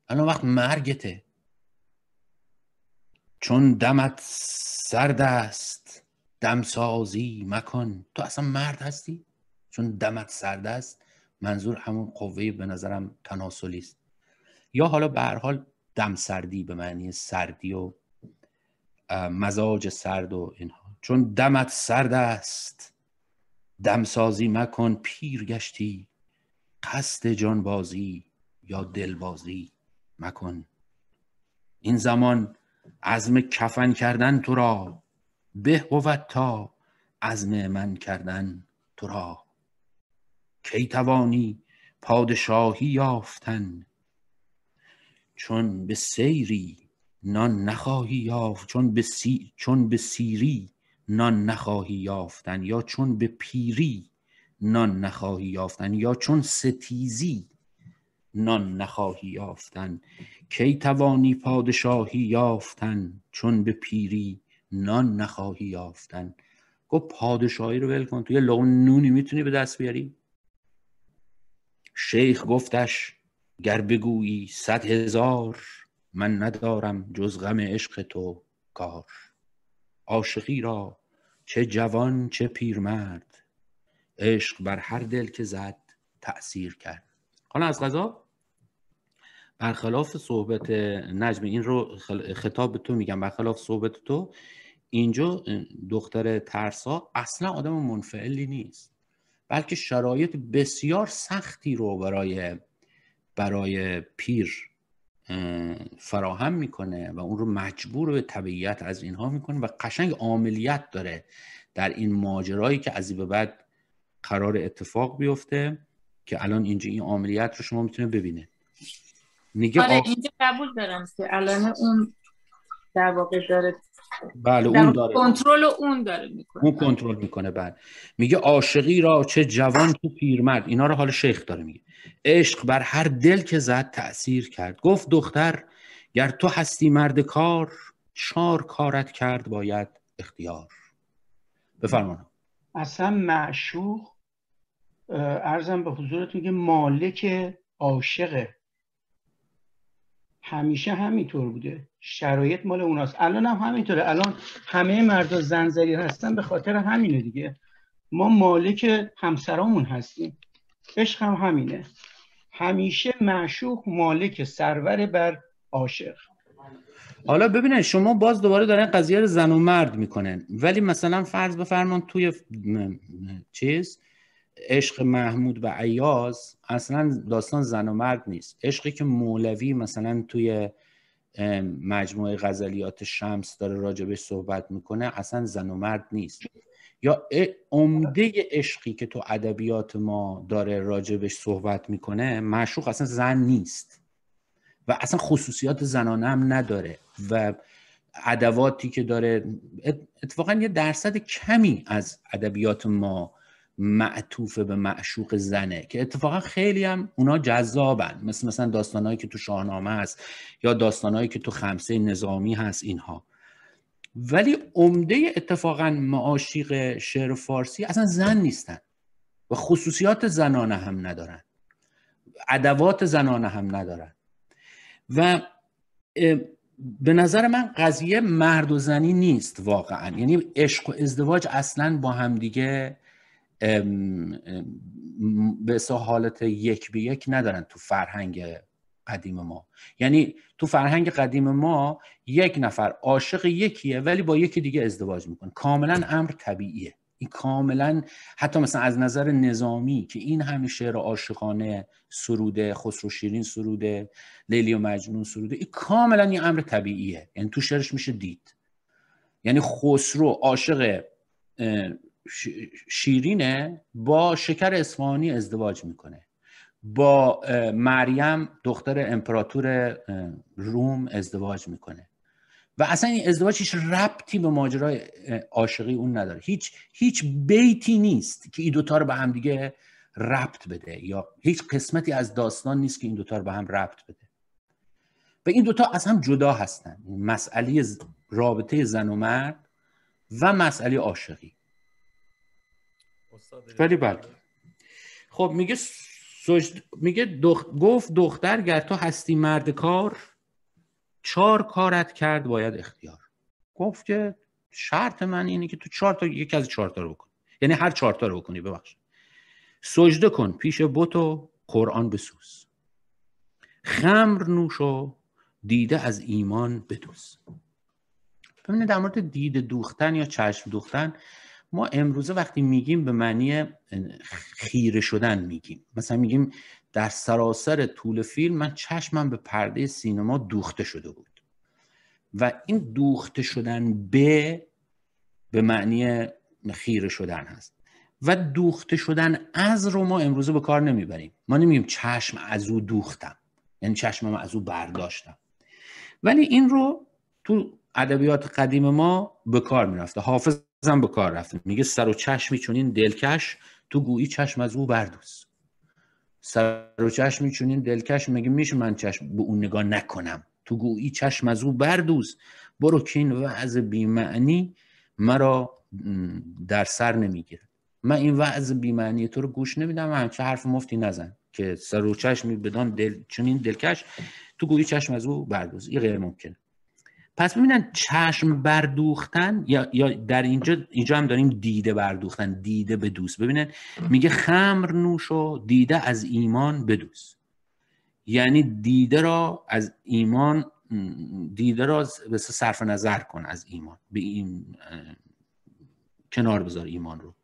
A: الان وقت مرگته. چون دمت سرد است دمسازی مکن. تو اصلا مرد هستی؟ چون دمت سرد است منظور همون قوه به نظرم تناسلی است یا حالا به هر حال دم سردی به معنی سردی و مزاج سرد و اینها. چون دمت سرد است دمسازی مکن پیر گشتی قصد جانبازی یا دلبازی مکن. این زمان عزم کفن کردن تو را به بود تا عزم من کردن تو را. کی توانی پادشاهی یافتن چون به سیری نان نخواهی یافت چون به, سی... چون به سیری نان نخواهی یافتن یا چون به پیری نان نخواهی یافتن یا چون ستیزی نان نخواهی یافتن. کی توانی پادشاهی یافتن چون به پیری نان نخواهی یافتن. گفت پادشاهی رو ول کن تو یه نونی می‌تونی به دست بیاری؟ شیخ گفتش گر بگویی صد هزار من ندارم جز غم عشق تو کار. عاشقی را چه جوان چه پیرمرد عشق بر هر دل که زد تأثیر کرد. حالا از غذا؟ برخلاف صحبت نجم این رو خطاب به تو میگم. برخلاف صحبت تو اینجا دختر ترسا اصلا آدم منفعلی نیست بلکه شرایط بسیار سختی رو برای برای پیر فراهم می‌کنه و اون رو مجبور به طبیعت از اینها می‌کنه و قشنگ عاملیت داره در این ماجرایی که از به بعد قرار اتفاق بیفته که الان اینجا این عاملیت رو شما می‌تونه ببینه.
B: میگه آره اینجا قبول دارم که الان اون در واقع داره
A: بله اون داره.
B: کنترل اون داره می‌کنه.
A: اون کنترل می‌کنه بعد میگه عاشقی را چه جوان تو پیرمرد. اینا رو حال شیخ داره میگه. عشق بر هر دل که زد تأثیر کرد. گفت دختر گر تو هستی مرد کار چار کارت کرد باید اختیار. بفرمانم
C: اصلا معشوق ارزم به حضورتون که مالک عاشقه همیشه همینطور بوده. شرایط مال اوناست. الان هم همینطوره. الان همه مردا زنزری هستن به خاطر همینه دیگه. ما مالک همسرامون هستیم. عشق هم همینه. همیشه معشوق مالک سرور بر عاشق.
A: حالا ببینید شما باز دوباره دارن قضیه رو زن و مرد می‌کنن. ولی مثلا فرض بفرمان توی چیز؟ عشق محمود و عیاز اصلا داستان زن و مرد نیست. عشقی که مولوی مثلا توی مجموعه غزلیات شمس داره راجبش صحبت می‌کنه اصلا زن و مرد نیست. یا عمده عشقی که تو ادبیات ما داره راجبش صحبت می‌کنه معشوق اصلا زن نیست. و اصلا خصوصیات زنانه هم نداره. و ادواتی که داره اتفاقا یه درصد کمی از ادبیات ما معطوف به معشوق زنه که اتفاقا خیلی هم اونا جذابن. مثل مثلا داستانهایی که تو شاهنامه هست یا داستانهایی که تو خمسه نظامی هست اینها. ولی عمده اتفاقا معاشیق شعر فارسی اصلا زن نیستن. و خصوصیات زنانه هم ندارن. ادوات زنانه هم ندارن. و به نظر من قضیه مرد و زنی نیست واقعا. یعنی عشق و ازدواج اصلا با همدیگه به حالت یک به یک ندارن تو فرهنگ قدیم ما. یعنی تو فرهنگ قدیم ما یک نفر عاشق یکیه ولی با یکی دیگه ازدواج می‌کنه. کاملا امر طبیعیه. این کاملا حتی مثلا از نظر نظامی که این همه شعر عاشقانه سروده خسرو شیرین سروده لیلی و مجنون سروده این کاملا این امر طبیعیه. یعنی تو شعرش میشه دید. یعنی خسرو عاشق شیرینه با شکر اصفهانی ازدواج می‌کنه. با مریم دختر امپراتور روم ازدواج می‌کنه. و اصلا این ازدواج هیچ ربطی به ماجرای عاشقی اون نداره. هیچ هیچ بیتی نیست که این دوتا رو به هم دیگه ربط بده یا هیچ قسمتی از داستان نیست که این دوتا رو به هم ربط بده. و این دوتا از هم جدا هستن. مسئله رابطه زن و مرد و مسئله عاشقی. ولی بله. خب میگه سجد... میگه دخ... گفت دختر گر تو هستی مرد کار چهار کارت کرد باید اختیار. گفت که شرط من اینه که تو چهار تا یکی از چهار تا رو بکن. یعنی هر چهار تا رو بکنی ببخش سجده کن پیش بت و قرآن بسوز. خمر نوش و دیده از ایمان بدوز. ببینید در مورد دید دوختن یا چشم دوختن ما امروزه وقتی میگیم به معنی خیره شدن میگیم. مثلا میگیم در سراسر طول فیلم من چشمم به پرده سینما دوخته شده بود. و این دوخته شدن به به معنی خیره شدن هست. و دوخته شدن از رو ما امروزه به کار نمی‌بریم. ما نمیگیم چشم از او دوختم. یعنی چشمم از او برداشتم. ولی این رو تو ادبیات قدیم ما به کار می‌رفته. حافظ هم به کار رفته. میگه سر و چشمی چونین دلکش تو گویی چشم از او بردوز. سر و چشمی چونین دلکش میگه میشه من چشم به اون نگاه نکنم. تو گویی چشم از او بردوز. برو که این وعظ بیمعنی مرا در سر نمی‌گیره. من این وعظ بیمعنی تو رو گوش نمیدم همچه حرف مفتی نزن که سر و چشمی بدان دل چونین دلکش تو گویی چشم از او بردوز. این غیر ممکنه. پس ببینن چشم بردوختن یا, یا در اینجا اینجا هم داریم دیده بردوختن دیده به دوست. ببینن میگه خمر نوش و دیده از ایمان بدوز یعنی دیده را از ایمان دیده را به صرف نظر کن از ایمان. به این کنار بذار ایمان رو.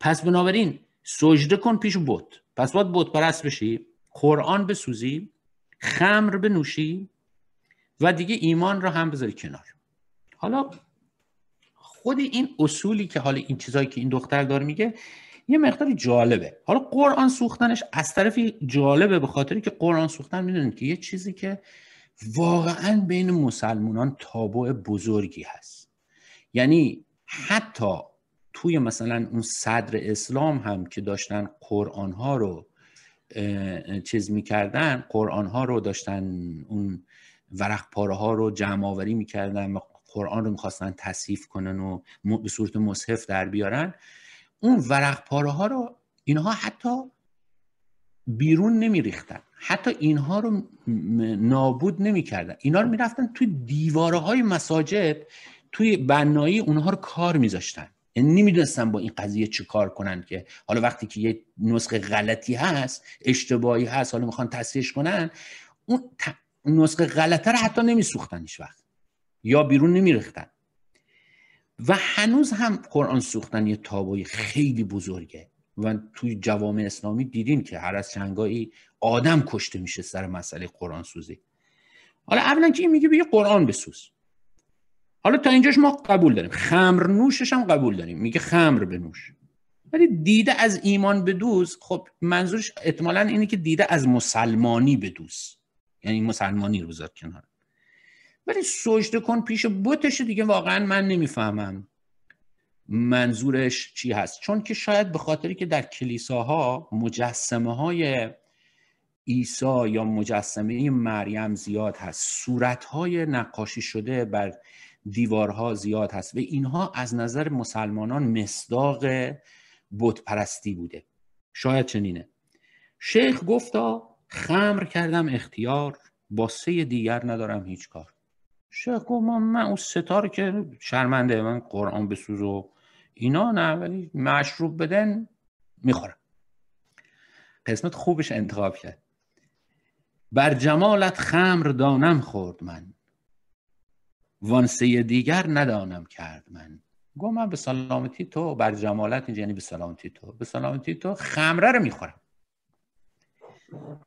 A: پس بنابراین سجده کن پیش بت. پس باید بت پرست بشی. قرآن بسوزی خمر بنوشی و دیگه ایمان رو هم بذاری کنار. حالا خود این اصولی که حالا این چیزهایی که این دختر داره میگه یه مقداری جالبه. حالا قرآن سوختنش از طرفی جالبه به خاطری که قرآن سوختن می‌دونید که یه چیزی که واقعا بین مسلمانان تابو بزرگی هست. یعنی حتی توی مثلا اون صدر اسلام هم که داشتن قرآن ها رو چیز می‌کردن قرآن ها رو داشتن اون ورق پاره ها رو جمع آوری می‌کردن و قرآن رو می‌خواستن تصحیف کنن و به صورت مصحف در بیارن. اون ورق پاره ها رو اینها حتی بیرون نمیریختن. حتی اینها رو نابود نمی‌کردن. اینا رو می‌رفتن توی دیواره های مساجد توی بنایی اونها رو کار میذاشتن. یعنی نمی‌دونستن با این قضیه چه کار کنن که حالا وقتی که یه نسخه غلطی هست اشتباهی هست حالا می‌خوان تصحیحش کنن اون اون نسخه غلطه رو حتی نمیسوختن هیچ وقت. یا بیرون نمیریختن. و هنوز هم قرآن سوختن یه تابوی خیلی بزرگه. و توی جوامع اسلامی دیدین که هر از چنگایی آدم کشته میشه سر مسئله قرآن سوزی. حالا اولا که این میگه بگه قرآن بسوز. حالا تا اینجاش ما قبول داریم. خمر نوشش هم قبول داریم. میگه خمر بنوش. ولی دیده از ایمان بدوز خب منظورش احتمالا اینه که دیده از مسلمانی بدوز. یعنی مسلمانی رو بذار کنار. ولی سجده کن پیش بتش دیگه واقعا من نمی‌فهمم منظورش چی هست. چون که شاید به خاطری که در کلیساها مجسمه های عیسی یا مجسمه مریم زیاد هست. صورت های نقاشی شده بر دیوارها زیاد هست و اینها از نظر مسلمانان مصداق بت پرستی بوده. شاید چنینه. شیخ گفتا خمر کردم اختیار با سه دیگر ندارم هیچ کار. شیخ گفت من اون ستار که شرمنده من قرآن بسوز و اینا نه ولی مشروب بدن می‌خورم. قسمت خوبش انتخاب کرد. بر جمالت خمر دانم خورد من. وانسه دیگر ندانم کرد من. گو من به سلامتی تو بر جمالت یعنی به سلامتی تو به سلامتی تو خمره رو می‌خورم.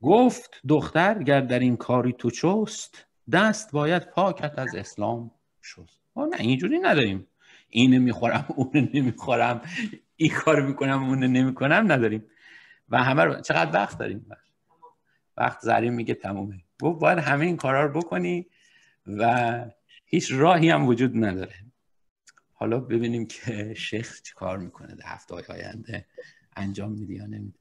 A: گفت دختر گر در این کاری تو چست دست باید پاکت از اسلام شست. نه اینجوری نداریم. اینو می‌خورم اونو نمی‌خورم. این کار می‌کنم اونو نمی‌کنم نداریم. و همه رو چقدر وقت داریم؟ وقت زریم میگه تمومه. گفت باید همه این کارا رو بکنی و هیچ راهی هم وجود نداره. حالا ببینیم که شیخ چی کار می‌کنه در هفته های آینده انجام میده یا نمیده.